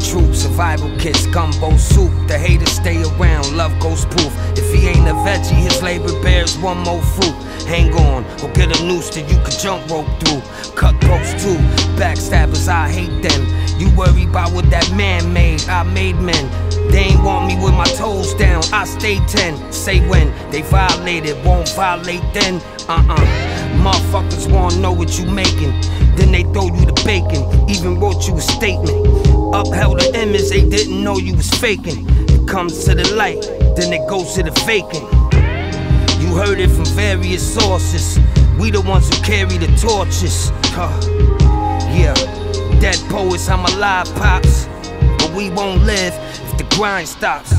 Survival kits, gumbo soup. The haters stay around, love goes proof. If he ain't a veggie, his labor bears one more fruit. Hang on, or get a noose that you can jump rope through. Cut Cutthroats too, backstabbers, I hate them. You worry about what that man made, I made men. They ain't want me with my toes down, I stay 10. Say when they violated, won't violate then. Uh uh. Motherfuckers wanna know what you making. Then they throw you the bacon, even wrote you a statement. Upheld the image, they didn't know you was faking. It comes to the light, then it goes to the faking. You heard it from various sources. We the ones who carry the torches. Huh. Yeah, dead poets, I'm alive, pops. But we won't live if the grind stops.